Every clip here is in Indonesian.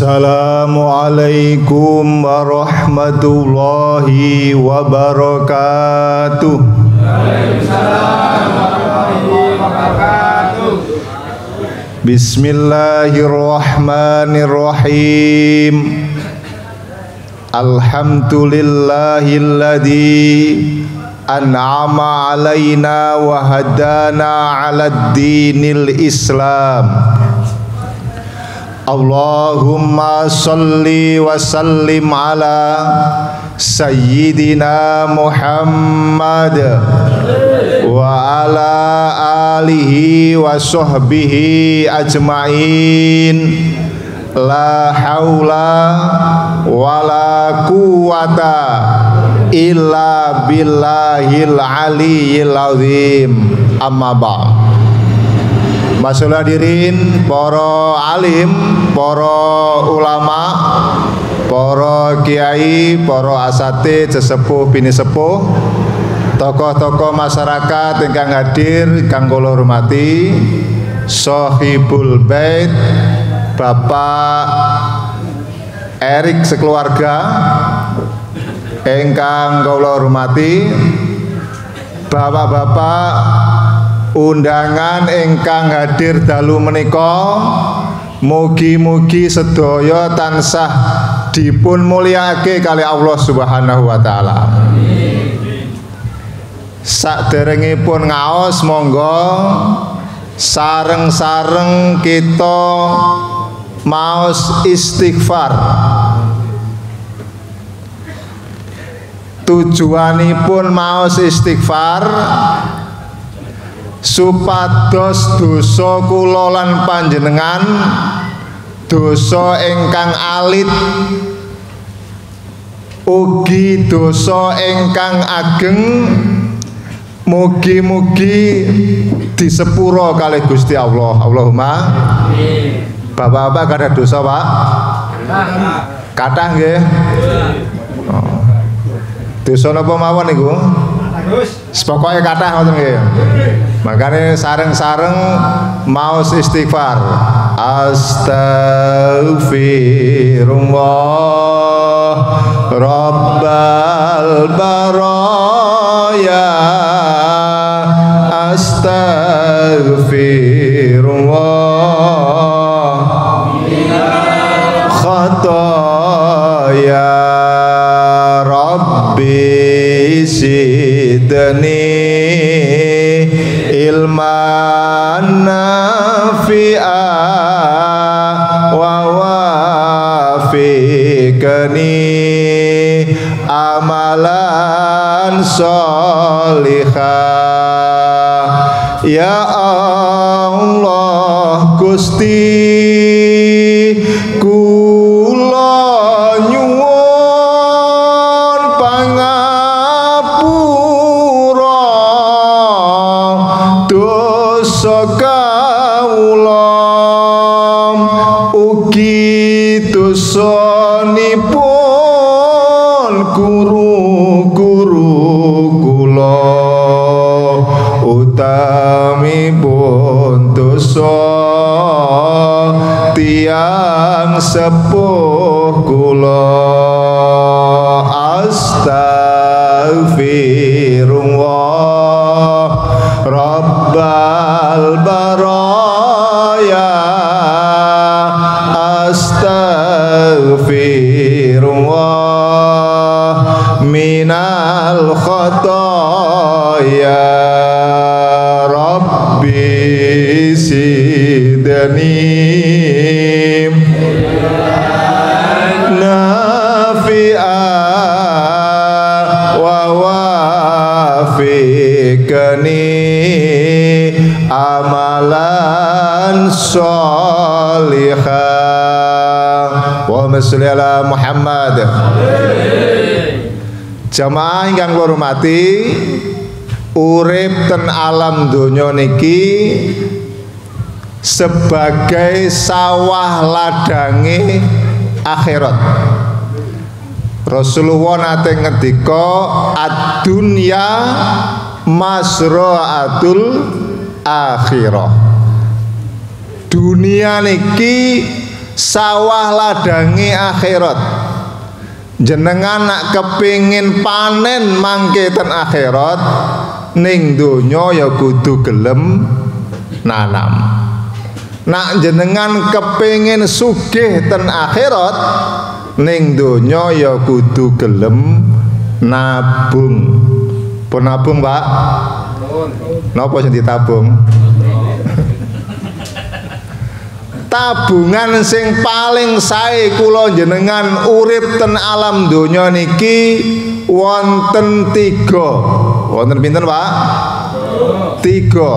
السلام عليكم ورحمة الله وبركاته. بسم الله الرحمن الرحيم. الحمد لله الذي أنعم علينا وهدانا على الدين الإسلام. Allahumma salli wa sallim ala Sayyidina Muhammad wa ala alihi wa sahbihi ajmain. La haula wa la quwata illa billahil aliyyil azim. Amma Masul hadirin para alim, para ulama, para kiai, para asate, sesepuh bini sepuh, tokoh-tokoh masyarakat ingkang hadir kang kula hormati, Sohibul Bait, Bapak Erik sekeluarga ingkang kula hormati, Bapak-bapak undangan ingkang hadir dalu menika mugi-mugi sedaya tansah dipun mulyake kali Allah Subhanahu wa taala. Saderengipun ngaos monggo sareng-sareng kita maos istighfar. Tujuanipun maos istighfar supados dosa kula lan panjenengan dosa ingkang alit ugi dosa ingkang ageng mugi-mugi disepuro kali Gusti Allah. Allahumma Bapak-bapak kada dosa Pak? Kathah nggih. Oh. dosa napa mawon niku? Sepokoknya kata ngoten nggih. Makanya sareng-sareng mau istighfar. Astaghfirullah Rabbal baraya Astaghfirullah Khataya Rabbi zidni ilman nafi'a wa wafiqni amalan solihah ya Allah Gusti utami buntuso tiang sepuh kula astagfirullah rabbal baraya. Astagfirullah minal khotoya rabbi sidani nafi'a wa wafi amalan sholihah wa sholli ala Muhammad. Jamaah ingkang kula hormati urip ten alam donya niki sebagai sawah ladange akhirat. Rasulullah nate ngendika ad-dunya masra'atul akhirah. Dunia niki sawah ladangi akhirat. Jenengan nak kepingin panen mangke ten akhirat ning donya ya kudu gelem nanam. Nak jenengan kepingin sugih ten akhirat ning donya ya kudu gelem nabung. Pun nabung pak? Napa sing ditabung? Tabungan sing paling sae kula jenengan urip ten alam donya niki wonten tiga wonten pinten Pak? Tiga.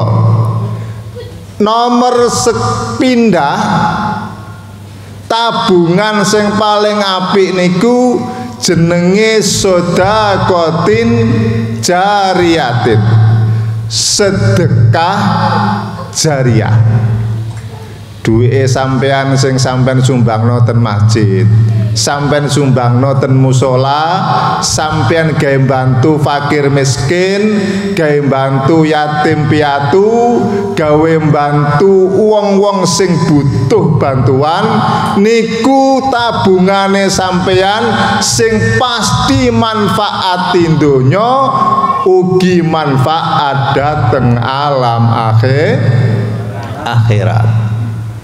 Nomor sepindah tabungan sing paling apik niku jenenge sodakotin jariyatin sedekah jariah. Duwe sampean sing sampean sumbangno ten masjid sampean sumbangno ten musola sampean gawe bantu fakir miskin gawe bantu yatim piatu gawe bantu wong-wong sing butuh bantuan niku tabungane sampean sing pasti manfaat donya ugi manfaat dateng alam akhir akhirat.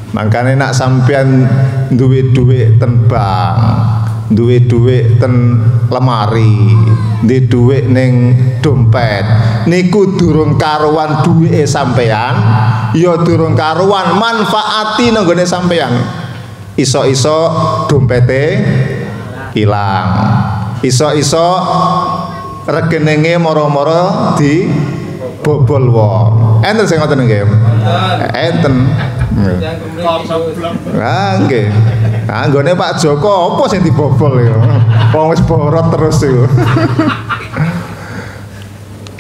Makanya nak sampean duwe duit ten bank, duwe duit ten lemari, duit neng dompet. Niku durung karuan duwe sampean, ya durung karuan manfaati nenggone sampean. Iso-iso dompete hilang. Iso-iso rekenenge moro-moro di bobol wong. Enten sing ngoten nggih. Enten. Ah nggih. Ah nggone Pak Joko apa sing dibobol ya? Wong wis borot terus iku.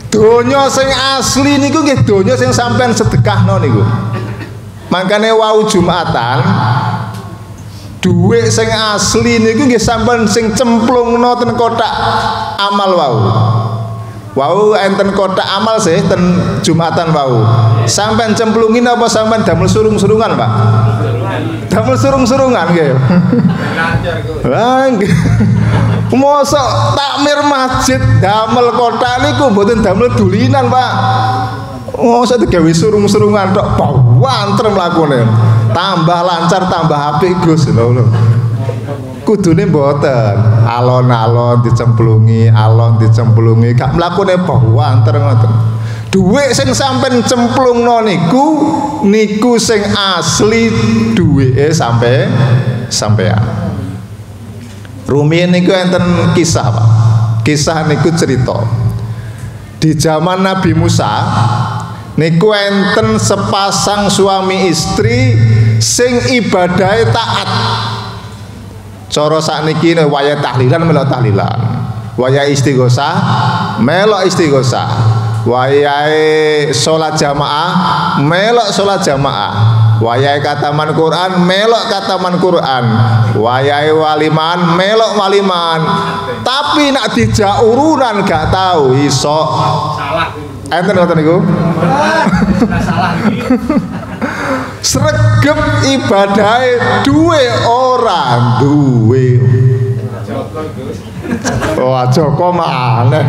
Donya sing asli niku nggih donya sing sampean sedekahno niku. Makane wau Jumatan duit sing asli niku nggih sampean sing cemplungno ten kotak amal wau. Wau enten kotak amal sih ten Jumatan wau. Sampean cemplungin apa sampean damel surung-surungan, Pak? Damel surung-surungan nggih. Lah. Mosok takmir masjid damel kotak niku mboten damel dulinan, Pak. Mosok digawe surung-surungan tok bawantrem lakune. Tambah lancar, tambah apik Gus lho kudune mboten. Alon-alon dicemplungi alon dicemplungi. Gak mlakune bawanter ngoten. Dhuwit sing sampean cemplungno niku niku sing asli duwike sampe sampean. Rumiyin niku enten kisah Pak. Kisah niku cerita. Di zaman Nabi Musa niku enten sepasang suami istri sing ibadahe taat Cara sakniki waya tahlilan melok tahlilan. Waya istighosah melok istighosah. Wayahe salat jamaah melok salat jamaah. Wayahe kataman Quran melok kataman Quran. Wayahe waliman melok waliman. Tapi nak dijak urunan gak tahu iso. Salah. Enten ngoten niku? Salah sregep ibadah duwe ora? Duwe. Oh Joko mana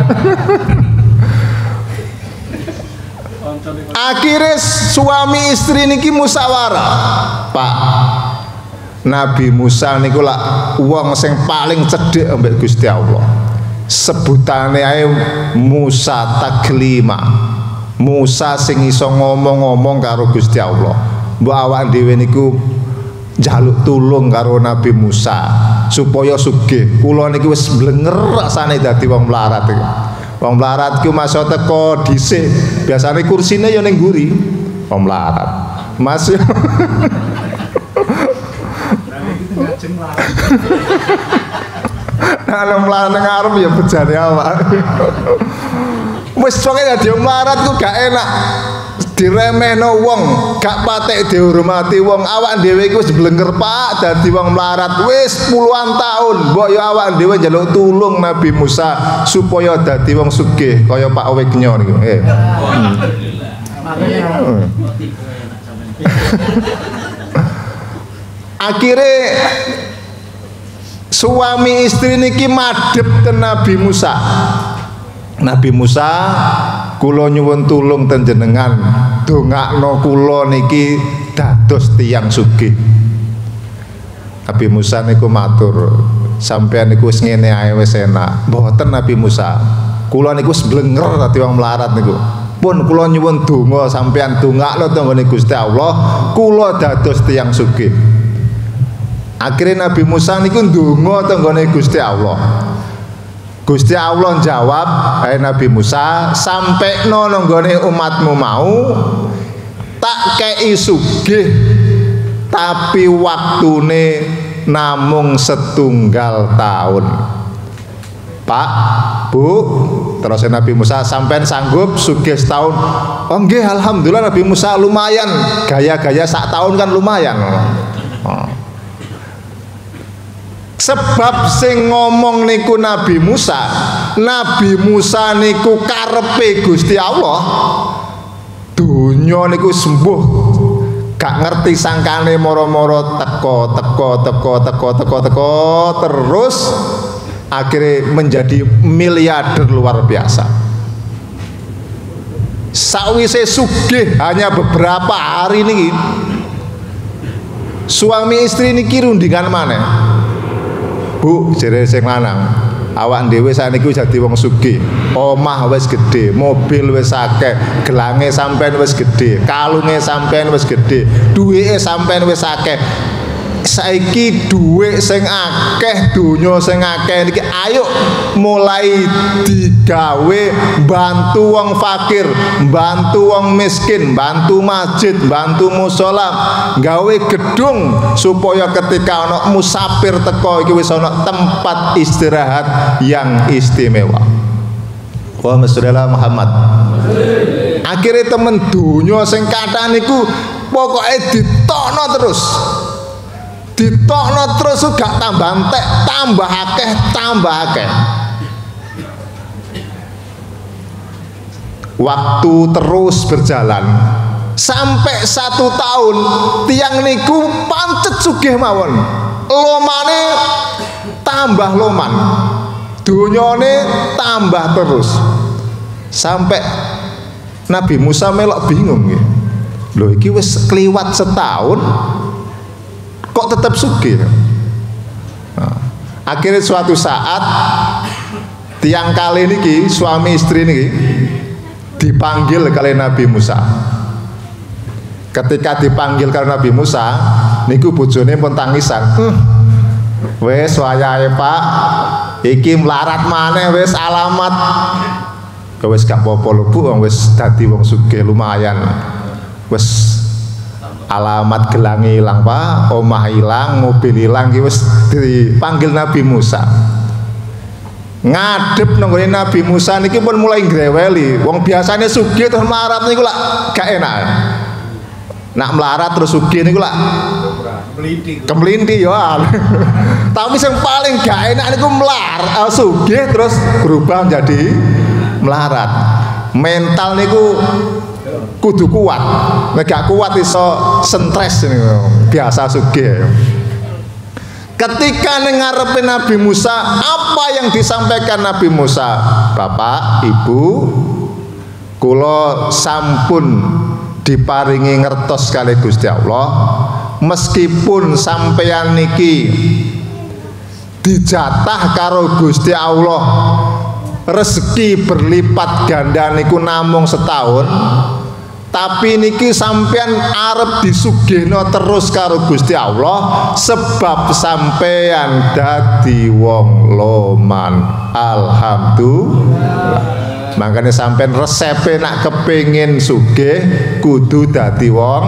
akhirnya suami istri niki musyawarah Pak. Nabi Musa niku lak wong sing paling cedhek ambek Gusti Allah. Sebutane ae Musa taklima Musa sing iso ngomong-ngomong karo Gusti Allah mbok awak dhewe niku jaluk tulung karo Nabi Musa supaya sugih kula niki wis blenger rasane dadi wong melarat Wong melarat ku masuk teko dhisik, biasane kursine ya ning nguri. Wong melarat. Mas. Kalau melarat nang ya bejane awak. Wis pokoke dadi melarat ku gak enak. Diremehno wong gak patek dihormati wong. Awak dhewe iku wis blenger Pak. Dadi wong melarat wis puluhan tahun. Mbok yo awak dhewe njaluk tulung Nabi Musa supaya dadi wong sugih kaya Pak Weknyo niku. Eh. Akhirnya suami istri niki madep ke Nabi Musa. Nabi Musa kula nyuwun tulung ten jenengan dongakno kula niki dados tiyang sugih. Nabi Musa niku matur sampean niku wis ngene ae wis enak. Mboten Nabi Musa. Kula niku wis blenger dadi wong melarat niku. Pun kula nyuwun donga sampean dongakno tanggane Gusti Allah kula dados tiyang sugih. Akhirnya Nabi Musa niku ndonga tanggane Gusti Allah Gusti Allah jawab, hai Nabi Musa, sampai nonggone umatmu mau tak kei sugih tapi waktune namung setunggal tahun. Pak, Bu, terus Nabi Musa sampai sanggup sugih setahun. Oh alhamdulillah Nabi Musa lumayan. Gaya-gaya sak tahun kan lumayan. Oh. Sebab sing ngomong niku Nabi Musa, Nabi Musa niku karepe Gusti Allah. Dunya niku sembuh. Gak ngerti sangkane moro-moro teko teko teko teko teko teko terus akhirnya menjadi miliarder luar biasa. Sawise sugih hanya beberapa hari ini suami istri niki rundingan mana? Bu, jere sing lanang. Awak dhewe saniki wis dadi wong sugih. Omah wis gede, mobil wis akeh, gelange sampean wis gede, kalunge sampean wis gede, duwike sampean wis akeh. Saiki dhuwit sing akeh donya sing akeh. Iki ayo mulai digawe bantu wong fakir bantu wong miskin bantu masjid bantu musala gawe gedung supaya ketika ana musafir teko iki wis ana tempat istirahat yang istimewa. Wa Muhammad. Akhirnya temen dunya sing kathah niku pokoke ditokno terus ditokno terus gak tambah entek tambah akeh tambah akeh. Waktu terus berjalan. Sampai satu tahun tiang niku pancet sugih mawon. Lomane tambah loman. Dunyane tambah terus. Sampai Nabi Musa melok bingung ya. Loh iki wis kliwat setahun kok tetap sugih? Nah, akhirnya suatu saat tiang kali ini suami istri ini dipanggil kali Nabi Musa. Ketika dipanggil kali Nabi Musa niku bojone pun tangisan. Hm, wes wayahe Pak. Iki melarat mana wes alamat. Wes gak apa-apa lho Bu. Wis dadi wong sugih lumayan. Wes alamat gelang hilang pak. Omah hilang mobil hilang wis dipanggil Nabi Musa. Ngadep nonggone Nabi Musa niki pun mulai greweli wong biasanya sugih terus melarat niku lah gak enak. Nak melarat terus sugih niku lah kemelinti ya tapi yang paling gak enak niku melar uh, sugih terus berubah menjadi melarat. Mental niku kudu kuat. Gak kuat iso ini biasa sugih ketika nengarepe Nabi Musa apa yang disampaikan Nabi Musa? Bapak Ibu kula sampun diparingi ngertos kali Gusti Allah meskipun sampeyan niki dijatah karo Gusti Allah rezeki berlipat ganda niku namung setahun tapi niki sampean arep disugihno terus karo Gusti Allah sebab sampean dadi wong loman. Alhamdulillah makanya sampean resepe nak kepingin sugih kudu dadi wong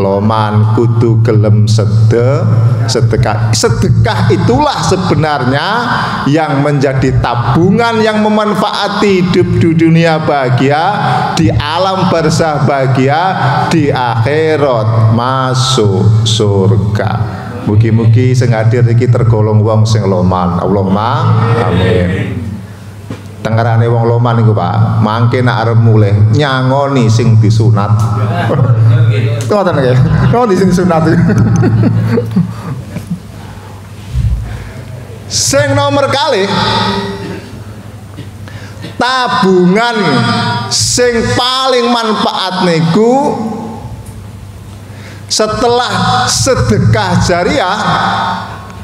loman kudu gelem sede sedekah sedekah itulah sebenarnya yang menjadi tabungan yang memanfaati hidup di dunia bahagia di alam barzah bahagia di akhirat masuk surga Mugi-mugi sing hadir iki tergolong wong sing loman. Allahumma amin. Tengerane wong loman niku Pak, mangke nak arep mulih nyangoni sing disunat. Ngoten nggih. Ngoten sing sunat. sing nomor kali tabungan sing paling manfaat niku setelah sedekah jariah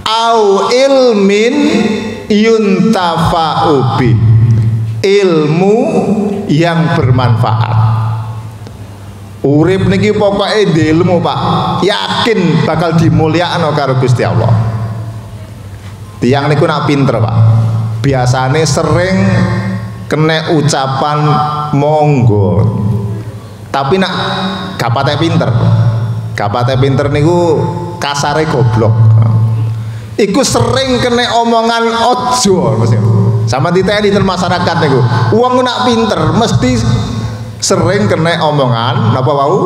au ilmin yuntafa'u bi ilmu yang bermanfaat. Urip niki pokoknya di ilmu pak. Yakin bakal dimuliakan karo Gusti Allah. Tiang niku nak pinter pak. Biasanya sering kena ucapan monggo. Tapi nak gapate pinter. Gapate pinter niku kasare goblok. Iku sering kena omongan ojo maksudnya sama di TNI dan masyarakat niku. Uang nak pinter mesti sering kena omongan. Napa wau?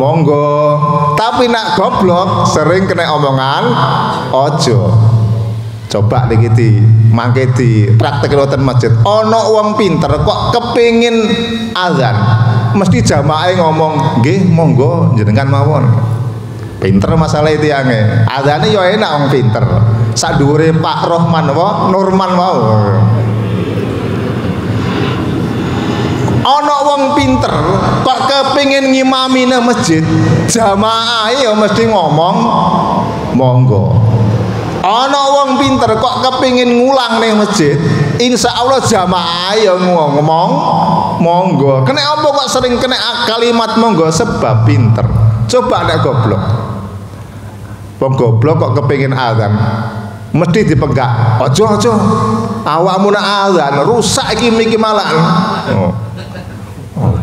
Monggo. Tapi nak goblok sering kena omongan ojo. Coba nih di mangke di praktek wonten masjid. Ono uang pinter kok kepingin azan mesti jamaah ngomong nggih monggo. Jenengan mawon. Pinter masalah itu yang azane yo enak wong pinter sadure Pak Rohman apa Nurman mau ana wong pinter kok kepingin ngimami nang masjid? Jamaah ya mesti ngomong monggo. Ana wong pinter kok kepingin ngulang ning masjid? Insya Allah jamaah ya ngomong monggo. Kena apa kok sering kena kalimat monggo sebab pinter? Coba nek goblok. Wong goblok kok kepingin azan mesti dipegang ojo ojo awakmu nak azan rusak iki miki malah oh. oh.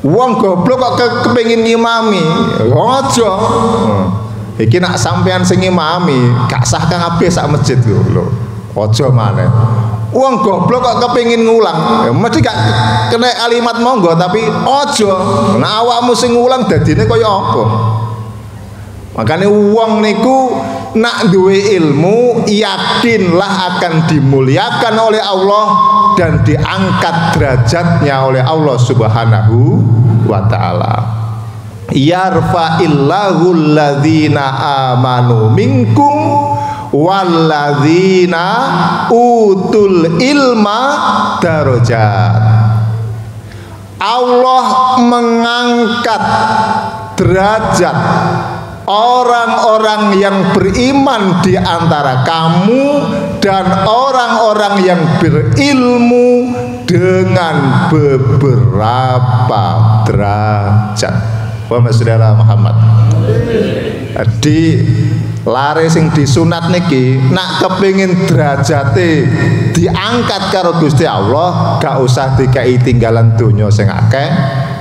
wong goblok kok ke, kepengin ngimami ojo oh. iki nak sampean sing ngimami gak sah kang ape sak masjid lho ojo maneh Uang goblok kok kepingin ngulang, ya, mesti gak kena kalimat monggo tapi ojo. Nah awakmu sing ngulang dadine kaya apa? Makanya uang niku nak duwe ilmu yakinlah akan dimuliakan oleh Allah dan diangkat derajatnya oleh Allah Subhanahu wa taala. Yarfa'illahu alladzina amanu minkum walladzina utul ilma darajat. Allah mengangkat derajat orang-orang yang beriman di antara kamu dan orang-orang yang berilmu dengan beberapa derajat. Muhammad saudara Muhammad. Jadi lare sing disunat niki nak kepingin derajate diangkat karo Gusti Allah gak usah dikai tinggalan dunia sing akeh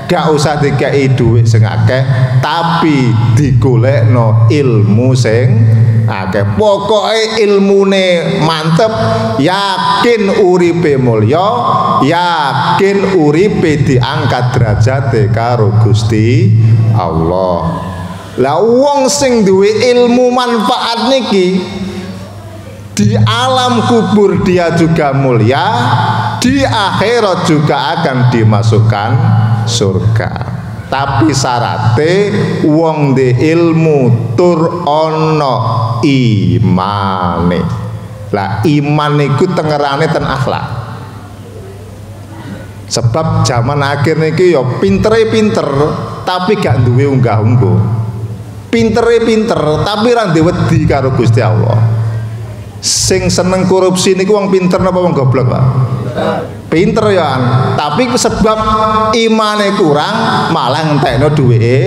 gak usah dikai duit sing akeh tapi digolekno ilmu sing akeh. Pokoke ilmune mantep yakin uripe mulya yakin uripe diangkat derajate karo Gusti Allah. Lah wong sing duwe ilmu manfaat niki di alam kubur dia juga mulia di akhirat juga akan dimasukkan surga. Tapi syarate wong de ilmu tur ono imane. Lah iman iku tengerane ten akhlak. Sebab zaman akhir niki ya pintere pinter tapi gak duwe unggah-ungguh. Pintere pinter tapi ra wedi karo Gusti Allah. Sing seneng korupsi niku wong pinter napa wong goblok Pak pinter ya tapi sebab imane kurang malah ngentekno duweke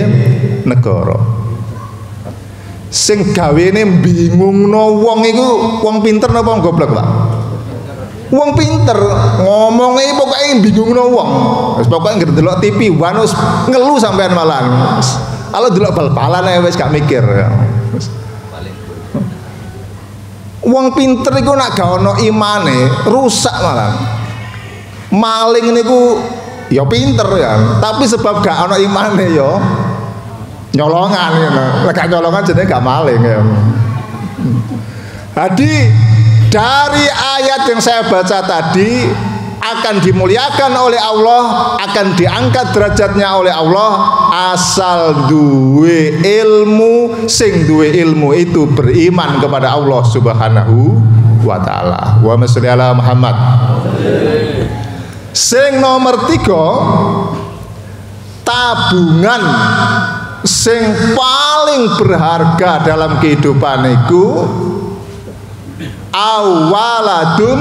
negara sing gawene bingungno wong iku wong pinter napa wong goblok Pak Wong pinter ngomongnya pokoknya bingung wong. Wis pokoke ngerti delok TV wanus ngeluh sampean malan. Kalau delok bal-balan ya wis gak mikir. Wong pinter iku nak gak ono imane rusak malah. Maling niku ya pinter ya, tapi sebab gak ono imane ya nyolongan ya. Lek gak nyolongan jadi gak maling ya. Jadi dari ayat yang saya baca tadi akan dimuliakan oleh Allah, akan diangkat derajatnya oleh Allah asal duwe ilmu, sing duwe ilmu itu beriman kepada Allah Subhanahu wa taala. Wa ala Muhammad. Sing nomor tiga tabungan. Sing paling berharga dalam kehidupan itu awaladun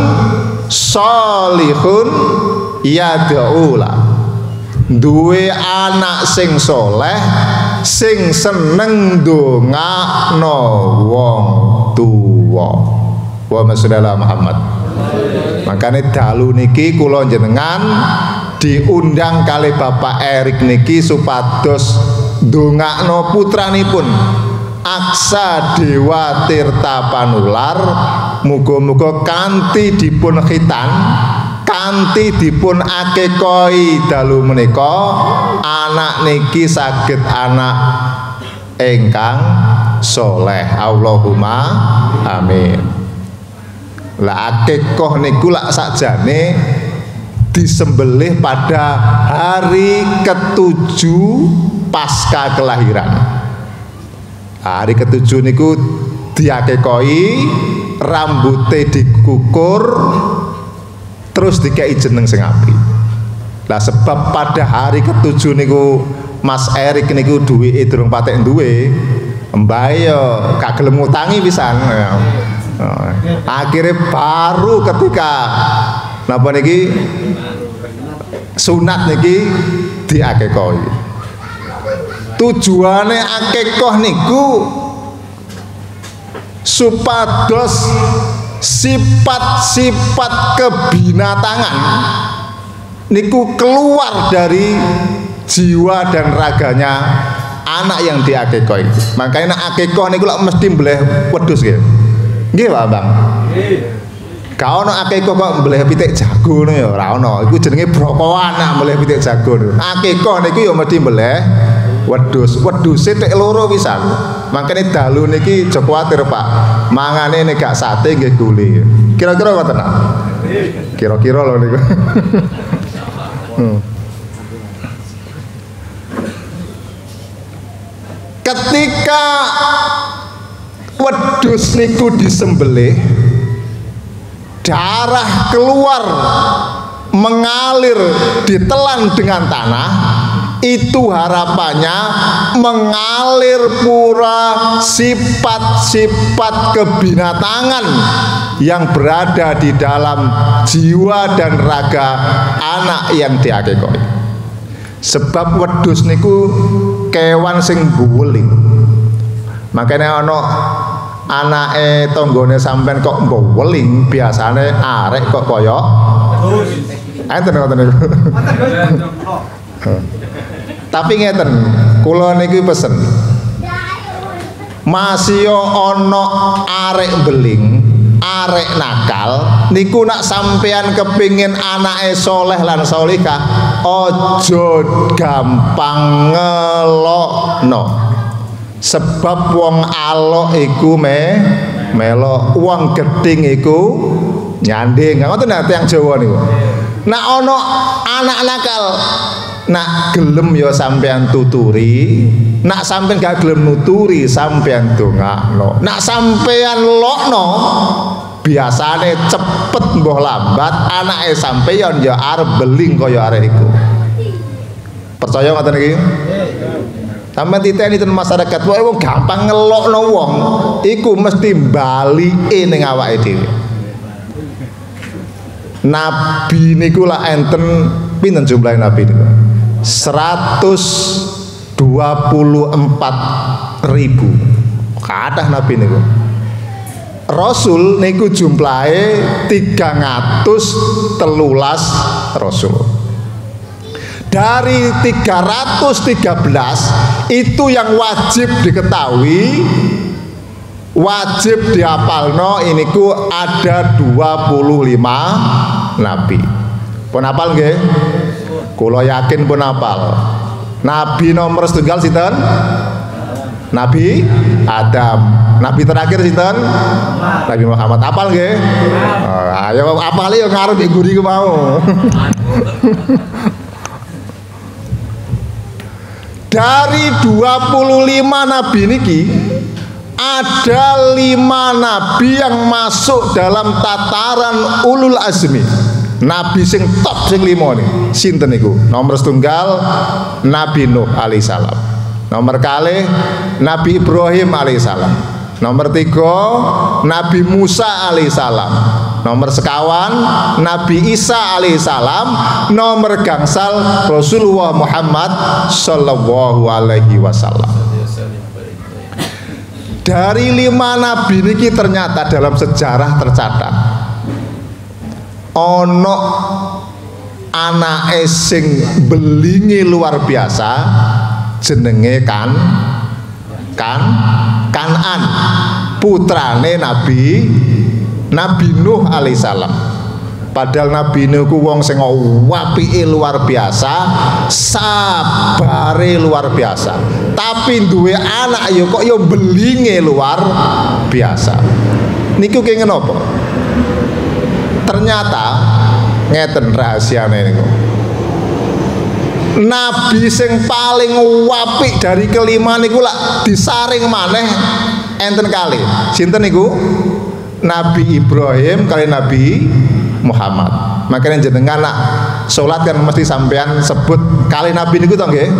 solihun yad'ula. Duwe anak sing soleh sing seneng no wong tuwa wa masallallahu Muhammad makanya dalu niki kula jenengan diundang kali Bapak Erik niki supados ndongakno putranipun aksa dewa tirta panular. Muga-muga kanthi dipun khitan kanthi dipun akekoi dalu menika anak niki saged anak ingkang soleh. Allahumma amin lah akekoh niku lak sakjane disembelih pada hari ketujuh pasca kelahiran. Hari ketujuh niku diakekoi rambutnya dikukur terus dikai jeneng sing api lah sebab pada hari ketujuh niku Mas Erik niku duwe durung patek duwe mbayo kak gelem ngutangi pisan akhirnya baru ketika napa niki? Sunat niki diakekoi tujuane akikoh niku supados sifat-sifat kebinatangan niku keluar dari jiwa dan raganya anak yang diakikoh itu makanya akikoh niku lak mesti boleh wedus gitu nggih Pak Bang. Kau ono akikoh kok boleh pitik jago nih ya ora ono. Iku jenenge brokowan nak boleh pitik jago akikoh niku ya mesti boleh wedus wedus tek loro dalu niki aja kuwatir Pak. Mangane nek gak sate nggih guli. Kira-kira ngoten kira-kira lho niku. Hmm. ketika wedus niku disembelih darah keluar mengalir ditelan dengan tanah. Itu harapannya mengalir pura sifat-sifat kebinatangan yang berada di dalam jiwa dan raga anak yang diakekoi. Sebab wedus niku kewan sing buweling makanya ono anake tonggone sampean kok buweling biasane arek kok koyok enten ngoten niku Tapi ngeten, kula niki pesen. Masih ono arek beling, arek nakal, niku nak sampean kepingin anake soleh lan solihah, ojo gampang ngelokno. Sebab wong alok iku me melo wong geding iku nyanding. Ngoten yang Jawa niku. Nak ono anak nakal nak gelem ya sampean tuturi. Nak sampean gak gelem nuturi sampean dongakno. Nak sampean lokno biasane cepet mbah lambat anake sampeyan ya arep beling kaya arek iku. Percaya ngoten iki Sampai titeni ten masyarakat wae wong gampang ngelokno wong iku mesti balike ning awake dhewe. Nabi niku lah enten pinten jumlah nabi niku? 124 ribu kadah nabi niku rasul niku jumlahe 313 rasul dari 313 itu yang wajib diketahui wajib diapalno ini ku ada 25 nabi pun apal nggih kula yakin pun apal nabi nomor setunggal sinten Nabi Adam. Nabi terakhir sinten? Nabi Muhammad. Apal nggih? Ayo apal yo ngarep iku mau. Dari 25 nabi niki ada lima nabi yang masuk dalam tataran ulul azmi. Nabi sing top sing lima nih. Sinten niku? Nomor setunggal Nabi Nuh alaihissalam. Nomor kali Nabi Ibrahim alaihissalam. Nomor tiga Nabi Musa alaihissalam. Nomor sekawan Nabi Isa alaihissalam. Nomor gangsal Rasulullah Muhammad Sallallahu alaihi wasallam. Dari lima nabi ini ternyata dalam sejarah tercatat Ono anak sing belingi luar biasa jenenge kan kan kanan putrane Nabi Nabi Nuh alaihissalam padahal Nabi Nuh ku wong sing wapike luar biasa sabare luar biasa. Tapi duwe anak yo kok yo belinge luar biasa. Niku kenging apa? Ternyata ngeten rahasiane niku. Nabi sing paling wapik dari kelima niku lak disaring maneh enten kali. Sinten niku Nabi Ibrahim kali Nabi Muhammad. Makanya jenengan nak sholat kan mesti sampean sebut kali Nabi niku to nggih.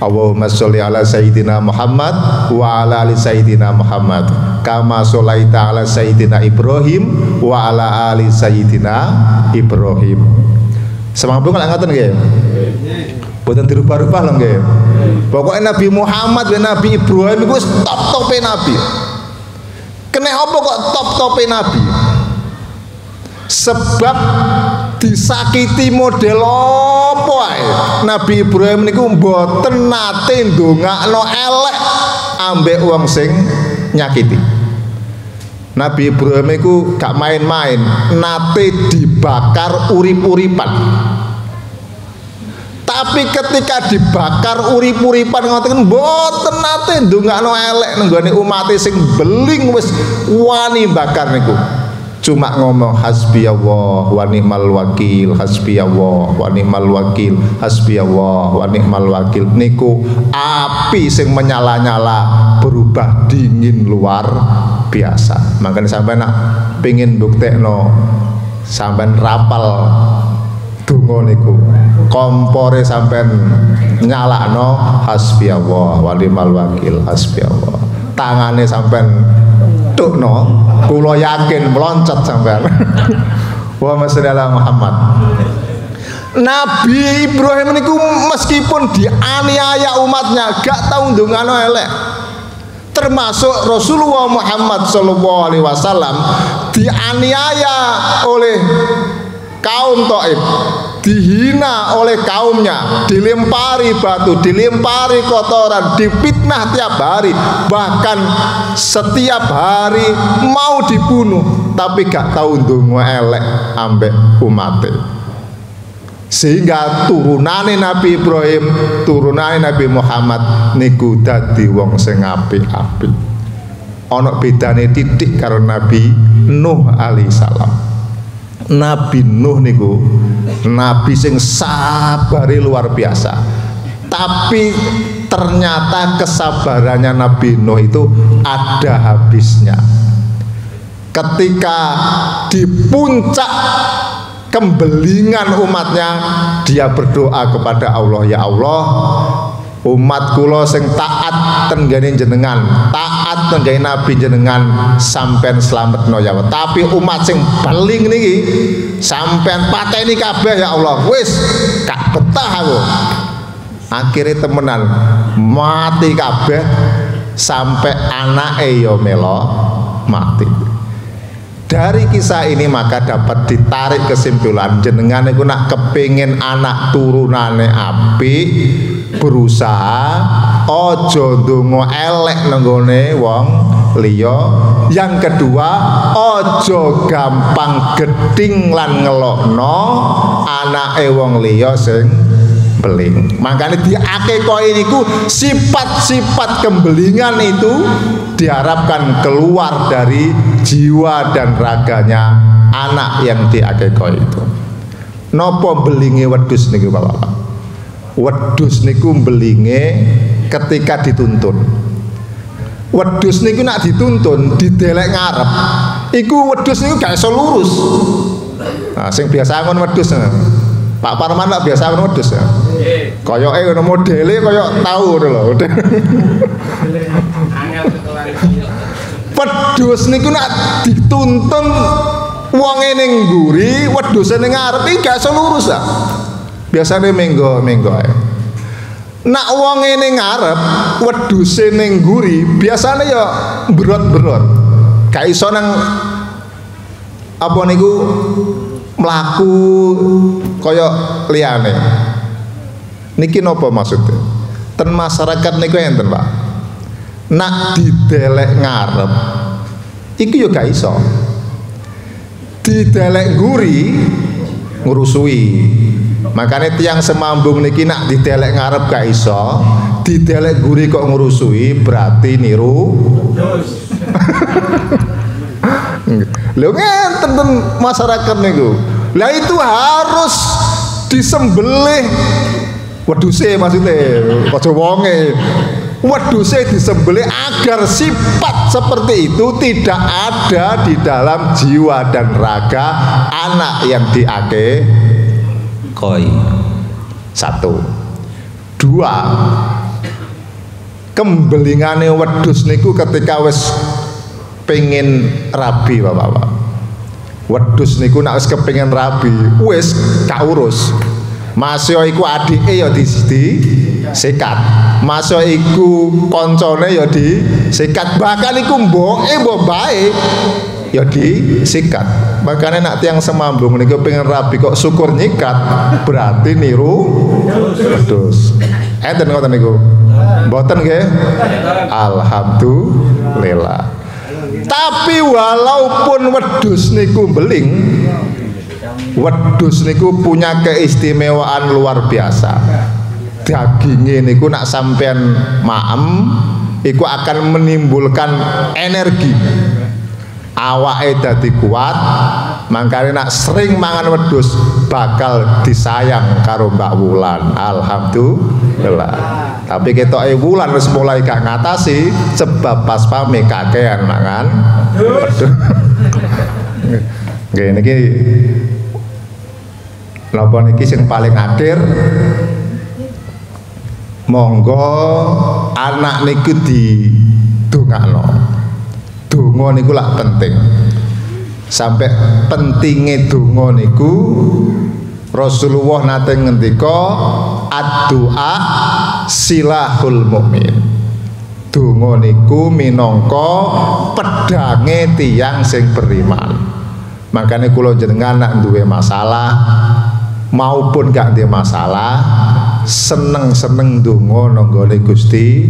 Allahumma sholli ala sayyidina Muhammad wa ala ali sayyidina Muhammad kama sholaita ala sayyidina Ibrahim wa ala ali sayyidina Ibrahim. Semangpun kalau ngoten nggih. Boten dirubah-rubah lho nggih. Pokoknya Nabi Muhammad dan Nabi Ibrahim itu top-tope Nabi. Kena apa kok top-tope Nabi? Sebab disakiti model apa. Nabi Ibrahim niku mboten nate ndongakno elek ambek wong sing nyakiti. Nabi Ibrahim iku gak main-main, nate dibakar urip-uripan tapi ketika dibakar urip-uripan ngoten mboten nate ndongakno elek nenggone umat sing beling wis wani bakar niku. Cuma ngomong hasbi Allah wa ni'mal wakil hasbi Allah wa ni'mal wakil hasbi Allah wa ni'mal wakil. Niku api sing menyala-nyala berubah dingin luar biasa. Makanya sampai nak pingin buktekno sampai rapal donga niku kompore sampean nyalakno hasbi Allah wa ni'mal wakil hasbi Allah tangane sampean tukno kula yakin meloncat sampean. Wa masallallahu Muhammad. Nabi Ibrahim niku meskipun dianiaya umatnya gak tahu ndongano elek. Termasuk Rasulullah Muhammad Shallallahu Alaihi Wasallam dianiaya oleh kaum Taif dihina oleh kaumnya, dilempari batu, dilempari kotoran, dipitnah tiap hari, bahkan setiap hari mau dibunuh, tapi gak tahu ndonga elek ambek umate. Sehingga turunane Nabi Ibrahim, turunane Nabi Muhammad niku dadi wong sing apik-apik. Ana bedane titik karo Nabi Nuh alaihissalam. Nabi Nuh niku nabi sing sabari luar biasa. Tapi ternyata kesabarannya Nabi Nuh itu ada habisnya. Ketika di puncak kembelingan umatnya dia berdoa kepada Allah ya Allah umat kula sing taat tenggane jenengan taat tenggane nabi jenengan sampean slametno ya tapi umat sing paling niki sampean pateni kabeh ya Allah. Wis gak betah aku. Akhirnya temenan mati kabeh sampai anake ya melo mati. Dari kisah ini maka dapat ditarik kesimpulan jenengan itu nak kepingin anak turunane api berusaha ojo dungo elek nenggone wong liya. Yang kedua ojo gampang geding lan ngelokno anake wong liya sing beling. Makanya di akekoi niku sifat-sifat kembelingan itu diharapkan keluar dari jiwa dan raganya anak yang di akekoi itu. Nopo belinge wedus niku bapak wedus niku belinge ketika dituntun wedus niku nak dituntun didelek ngarep iku wedus niku gak iso lurus nah sing biasa ngon wedus nah. Pak Parman lah biasa ngono wedhus ya. Kaya eh ngono modele tahu lho. Wedhus niku nak dituntun wong ning nguri, wedhuse ning ngarep iki gak iso lurus ah. Biasane menggo-menggo ae. Nak wong ning ngarep, wedhuse ning nguri, biasane ya berot-berot. Gak iso nang apa niku melaku kaya liane niki nopo maksudnya ten masyarakat niku enten Pak? Nak didelek ngarep iku yo gak iso. Didelek guri ngurusui makanya tiang semambung niki nak didelek ngarep gak iso didelek guri kok ngurusui berarti niru. Lho ngenten ten masyarakat niku. Lah itu harus disembelih. Weduse maksudnya aja wonge. Weduse disembelih agar sifat seperti itu tidak ada di dalam jiwa dan raga anak yang diake koi. Satu. Dua. Kembelingane wedus niku ketika wis pengen rabi bapak-bapak. Wedus niku nak wis kepengin rabi wis gak urus. Masya iku adike ya di, di sikat. Masya iku koncone ya di sikat. Bahkan iku mboke mbok bae ya di sikat makanya nak tiang semambung niku pengen rabi kok syukur nyikat berarti niru wedus enten ngoten niku? Mboten nggih? Alhamdulillah. Tapi walaupun wedus niku beling wedus niku punya keistimewaan luar biasa. Dagingnya niku nak sampean maem iku akan menimbulkan energi awake dadi kuat makanya nak sering mangan wedus bakal disayang karo Mbak Wulan. Alhamdulillah. Tapi eh Wulan wis mulai gak ngatasi sebab pas pame kakean mangan wedus nggih niki napa niki sing paling akhir? Monggo anak niku di dongakno donga niku lak penting. Sampai pentingnya donga niku Rasulullah nate ngendika ad-du'a silahul mukmin donga niku minangka pedange tiyang sing beriman. Makanya kula jenengan nak duwe masalah maupun gak duwe masalah seneng-seneng donga nanggone Gusti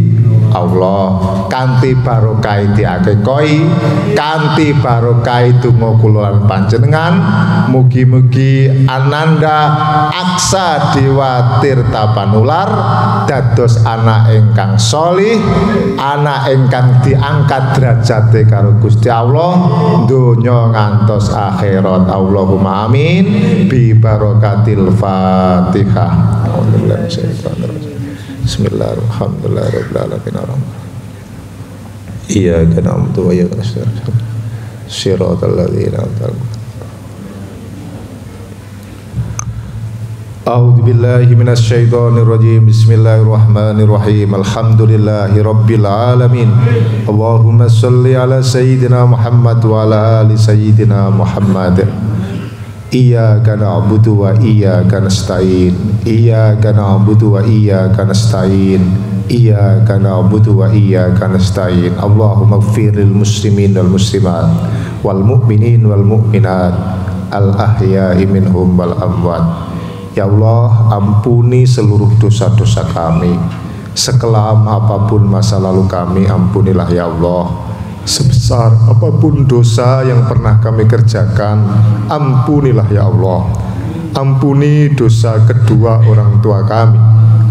Allah. Kanthi barokah diakekoi kanthi barokah donga kula panjenengan mugi-mugi ananda aksa dewa tirta panular dados anak ingkang solih anak ingkang diangkat derajate karo Gusti Allah donya ngantos akhirat. Allahumma amin. Bi barokatil Fatihah Bismillahirrahmanirrahim. Iyyaka na'budu wa iyyaka nasta'in. Shiratal ladzina an'amta أعوذ بالله من الشيطان الرجيم بسم الله الرحمن الرحيم الحمد لله رب العالمين اللهم صل على سيدنا محمد وعلى آل سيدنا محمد Iyyaka na'budu wa iyyaka nasta'in Iyyaka na'budu wa iyyaka nasta'in Iyyaka na'budu wa iyyaka nasta'in. Allahumma ighfir muslimin wal muslimat wal mu'minin wal mu'minat al ahya'i minhum wal amwat. Ya Allah, ampuni seluruh dosa-dosa kami. Sekelam apa pun masa lalu kami, ampunilah ya Allah. Sebesar apa pun dosa yang pernah kami kerjakan, ampunilah ya Allah. Ampuni dosa kedua orang tua kami.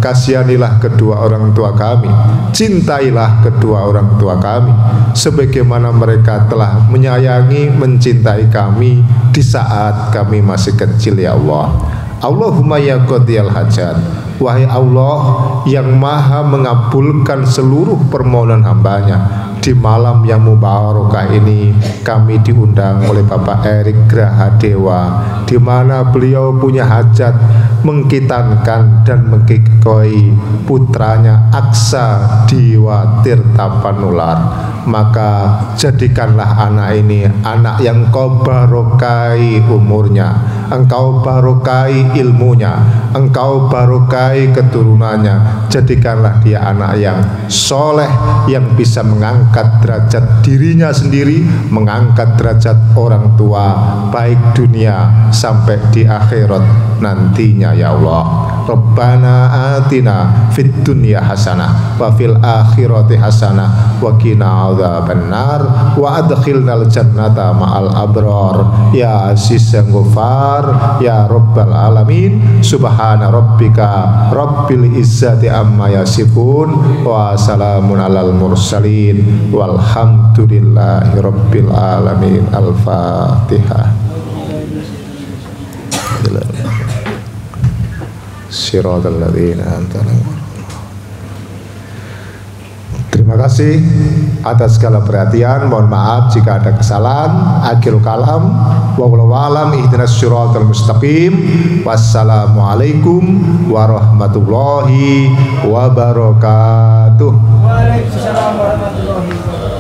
Kasihanilah kedua orang tua kami, cintailah kedua orang tua kami, sebagaimana mereka telah menyayangi, mencintai kami di saat kami masih kecil ya Allah. Allahumma ya qadiyal hajat. Wahai Allah yang maha mengabulkan seluruh permohonan hambanya Di malam yang mubarakah ini Kami diundang oleh Bapak Erik Grahadewa di mana beliau punya hajat mengkitankan dan mengkikoi putranya Aksa Diwa Tirtapanular maka jadikanlah anak ini anak yang kau barokai umurnya engkau barokai ilmunya engkau barokai keturunannya. Jadikanlah dia anak yang soleh yang bisa mengangkat derajat dirinya sendiri mengangkat derajat orang tua baik dunia sampai di akhirat nantinya ya Allah Rabbana atina fid dunya hasanah wa fil akhirati hasanah wa qina adzabannar wa adkhilnal jannata ma'al abrar. Ya aziz yang ghafar ya rabbal alamin subhana rabbika rabbil izzati amma yasifun wa salamun alal mursalin. Walhamdulillahi rabbil alamin. Al-fatihah Siratal ladzina Terima kasih atas segala perhatian. Mohon maaf jika ada kesalahan. Akhirul kalam. Wallahu alam ihdinas siratal mustaqim. Wassalamualaikum warahmatullahi wabarakatuh. Waalaikumsalam warahmatullahi wabarakatuh.